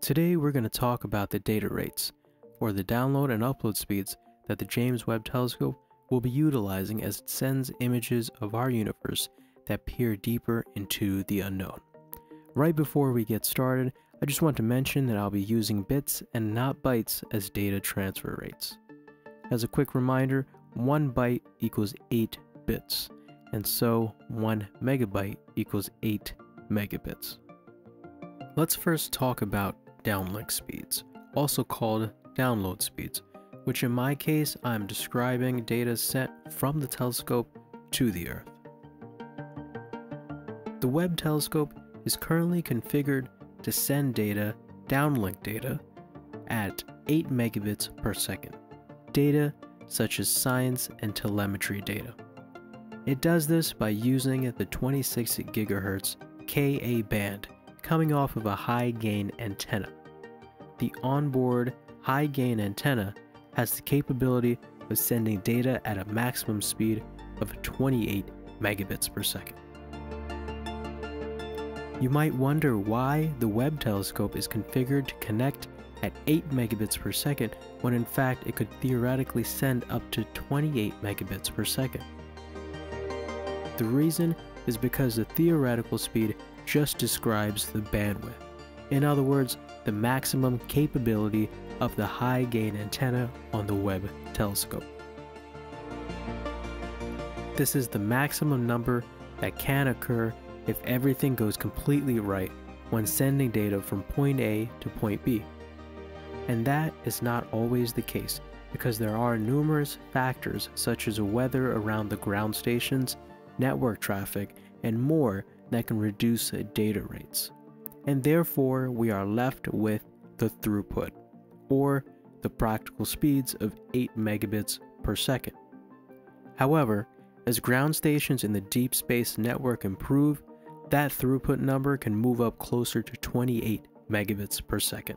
Today we're going to talk about the data rates, or the download and upload speeds that the James Webb Telescope will be utilizing as it sends images of our universe that peer deeper into the unknown. Right before we get started, I just want to mention that I'll be using bits and not bytes as data transfer rates. As a quick reminder, 1 byte equals 8 bits, and so 1 megabyte equals 8 megabits. Let's first talk about downlink speeds, also called download speeds, which in my case I'm describing data sent from the telescope to the Earth. The Webb telescope is currently configured to send data, downlink data, at 8 megabits per second, data such as science and telemetry data. It does this by using the 26 GHz Ka band coming off of a high gain antenna. The onboard high gain antenna has the capability of sending data at a maximum speed of 28 megabits per second. You might wonder why the Webb telescope is configured to connect at 8 megabits per second when in fact it could theoretically send up to 28 megabits per second. The reason is because the theoretical speed just describes the bandwidth. In other words, the maximum capability of the high gain antenna on the Webb telescope. This is the maximum number that can occur if everything goes completely right when sending data from point A to point B. And that is not always the case because there are numerous factors such as weather around the ground stations, network traffic, and more that can reduce data rates. And therefore, we are left with the throughput, or the practical speeds of 8 megabits per second. However, as ground stations in the deep space network improve, that throughput number can move up closer to 28 megabits per second.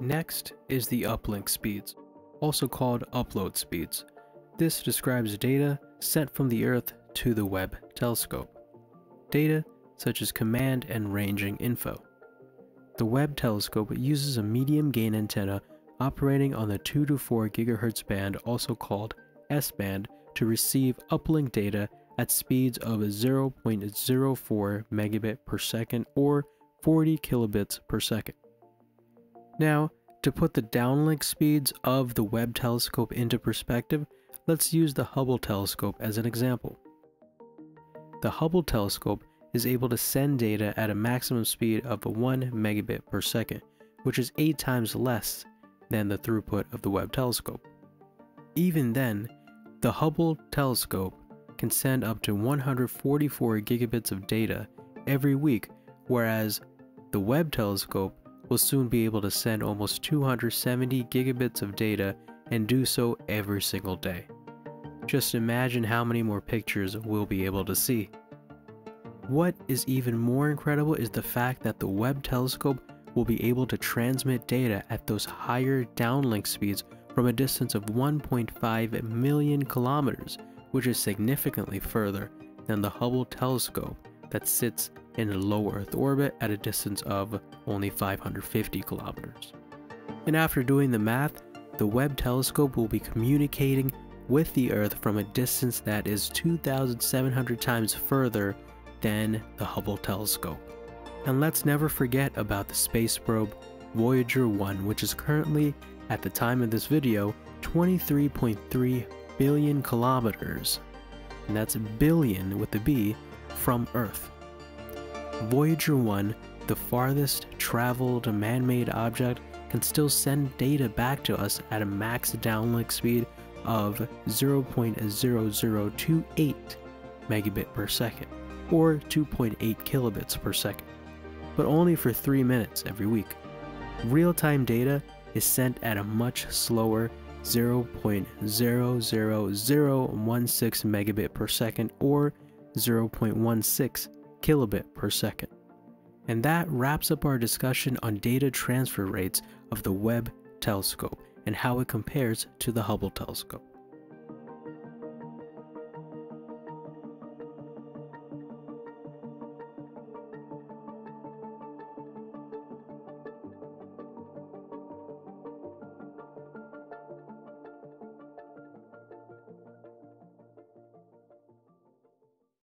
Next is the uplink speeds, also called upload speeds. This describes data sent from the Earth to the Webb telescope. Data such as command and ranging info. The Webb telescope uses a medium gain antenna operating on the 2 to 4 GHz band, also called S band, to receive uplink data at speeds of 0.04 megabit per second or 40 kilobits per second. Now, to put the downlink speeds of the Webb telescope into perspective, let's use the Hubble telescope as an example. The Hubble telescope is able to send data at a maximum speed of 1 megabit per second, which is 8 times less than the throughput of the Webb telescope. Even then, the Hubble telescope can send up to 144 gigabits of data every week, whereas the Webb telescope will soon be able to send almost 270 gigabits of data and do so every single day. Just imagine how many more pictures we'll be able to see. What is even more incredible is the fact that the Webb telescope will be able to transmit data at those higher downlink speeds from a distance of 1.5 million kilometers, which is significantly further than the Hubble telescope that sits in a low Earth orbit at a distance of only 550 kilometers. And after doing the math, the Webb telescope will be communicating with the Earth from a distance that is 2,700 times further than the Hubble telescope. And let's never forget about the space probe Voyager 1, which is currently, at the time of this video, 23.3 billion kilometers, and that's billion with a B, from Earth. Voyager 1, the farthest traveled man-made object, can still send data back to us at a max downlink speed of 0.0028 megabit per second, or 2.8 kilobits per second, but only for 3 minutes every week. Real-time data is sent at a much slower 0.00016 megabit per second or 0.16 kilobit per second. And that wraps up our discussion on data transfer rates of the Webb telescope and how it compares to the Hubble telescope.